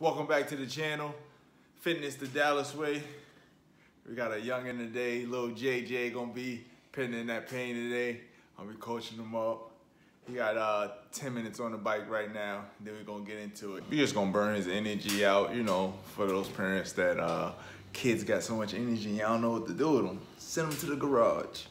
Welcome back to the channel, Fitness the Dallas Way. We got a youngin today, little JJ gonna be in that pain today. I'll be coaching him up. He got uh, 10 minutes on the bike right now, then we're gonna get into it. we just gonna burn his energy out, you know, for those parents that uh, kids got so much energy, y'all know what to do with them. Send them to the garage.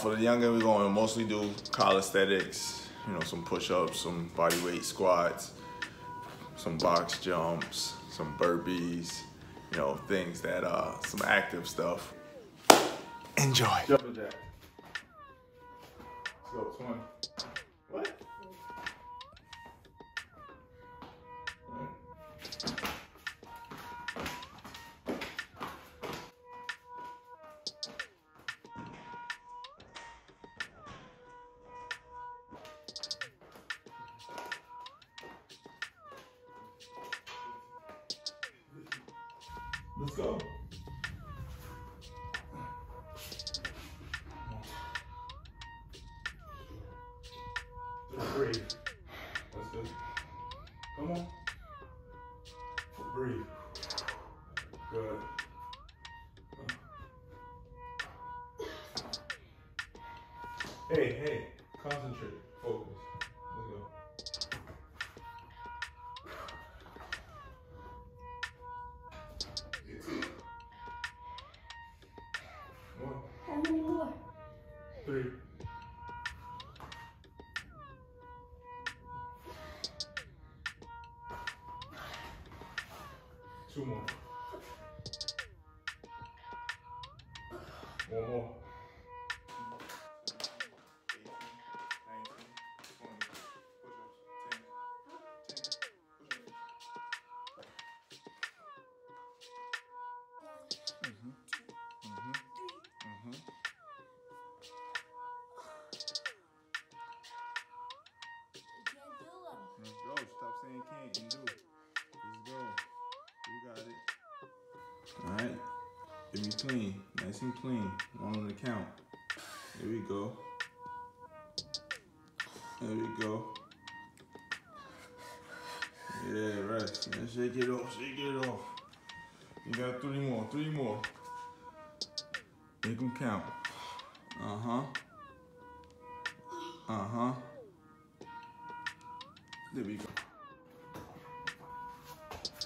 For the younger, we're going to mostly do calisthenics, you know, some push-ups, some body weight squats, some box jumps, some burpees, you know, things that, uh, some active stuff. Enjoy. Jack. Let's go, 20. Let's go. Just breathe. That's good. Come on. Breathe. Good. Hey, hey, concentrate, three. Two more. Me clean. Nice and clean. One on the count. There we go. There we go. Yeah, rest. And shake it off. Shake it off. You got three more. Three more. Make them count. Uh huh. Uh huh. There we go.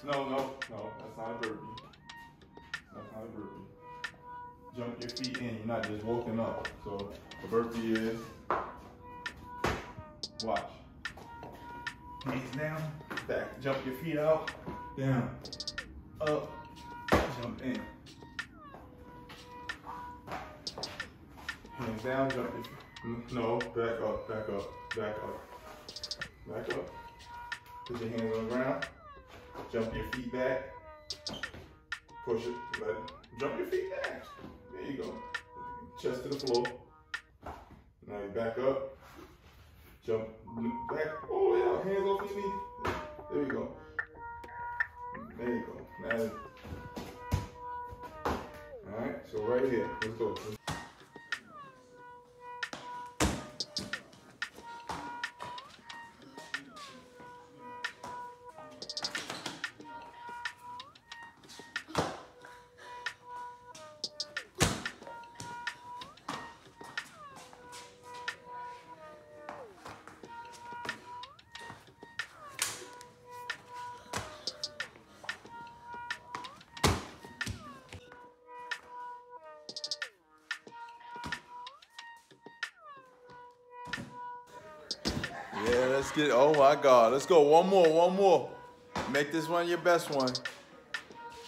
No, no, no, that's not a burpee. That's burpee. Jump your feet in, you're not just walking up. So a burpee is, watch. Hands down, back, jump your feet out, down, up, jump in. Hands down, jump your feet. No, back up, back up, back up. Back up. Put your hands on the ground. Jump your feet back. Push it. Let. Jump your feet back. There you go. Chest to the floor. Now you back up. Jump back. all the way yeah. Hands off your knee. There you go. There you go. Now. All right. So right here. Let's go. Get. Oh my God, let's go. One more, one more. Make this one your best one.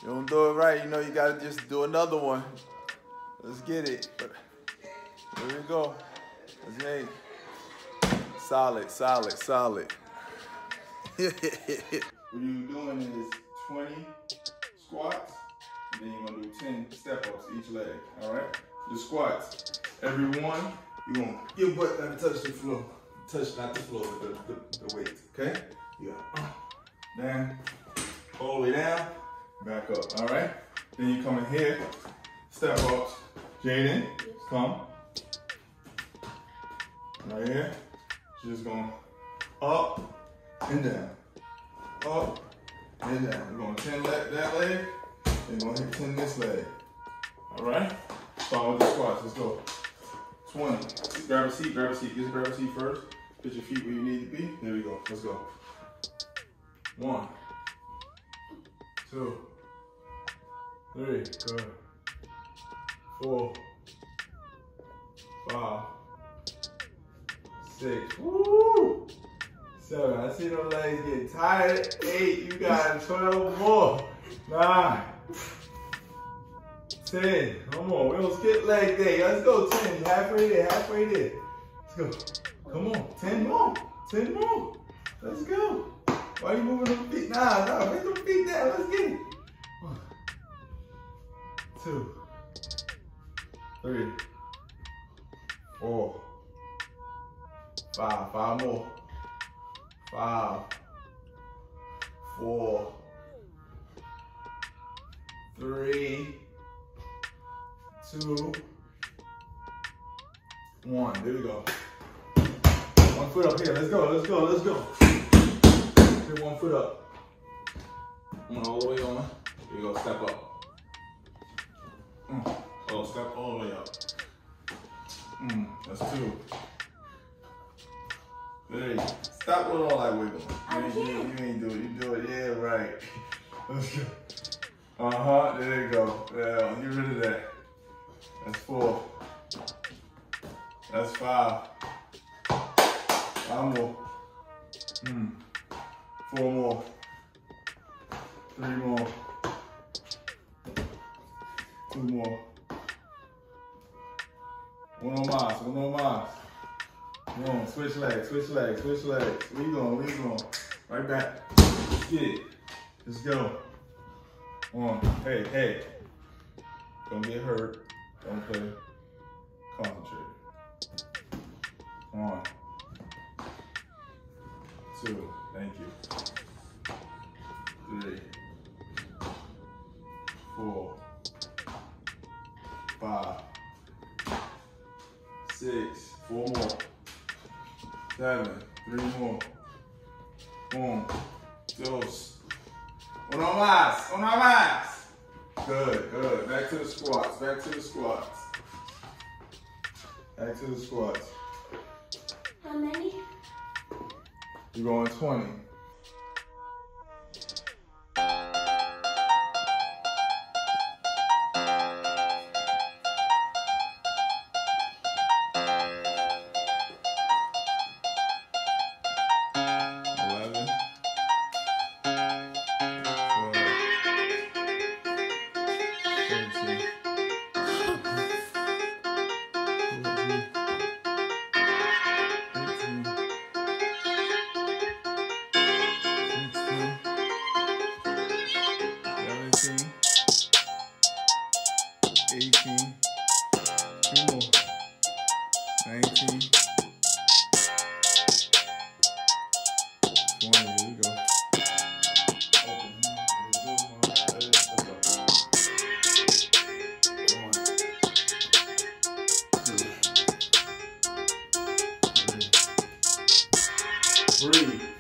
You don't do it right, you know you gotta just do another one. Let's get it. Here we go. Let's make solid, solid, solid. what you're doing is 20 squats, and then you're gonna do 10 step ups each leg. All right. The squats. Every one, you're gonna your butt gotta touch the floor. Touch not the floor, but the, the, the weight. Okay. Yeah. Down. All the way down. Back up. All right. Then you come in here. Step up, Jaden, come. Right here. Just going up and down. Up and down. We're going 10 leg, that leg, and we're going to hit 10 this leg. All right? Start with the squats. Let's go. 20. Grab a seat, grab a seat. Just grab a seat first. Put your feet where you need to be. There we go. Let's go. One, two, three, good. Four, five, six, woo! Seven, I see them legs getting tired. Eight, you got 12 more. Nine, 10, come on, we don't skip leg day. Let's go, 10, halfway there, halfway there. Let's go. Come on, 10 more, 10 more. Let's go. Why are you moving them feet? Nah, nah, bring them feet down. Let's get it. One, two, three, four, five. Five more. Five, four, three, two, one. There we go. One foot up here. Let's go. Let's go. Let's go. Put one foot up. One all the way on. Here you go, step up. Mm. Oh, step all the way up. Mm. That's two. Three. Stop with all that wiggling. I You, ain't- you, you ain't do it. You do it. Yeah, right. Let's go. Uh huh. There you go. Yeah, get rid of that. That's four. That's five. Five more. Hmm. Four more. Three more. Two more. Uno más, uno más. Come on, switch legs, switch legs, switch legs. You going, you going? Right back. Let's get it. Let's go. On. Hey, hey. Don't get hurt. Don't play. Concentrate. Come on. Two. Thank you. Three. Four. Five. Six. Four more. Seven. Three more. One. Dos. Uno más. Uno más. Good, good. Back to the squats. Back to the squats. Back to the squats. How many? You're going 20. 18, two more, 19, 20, there you go. Open.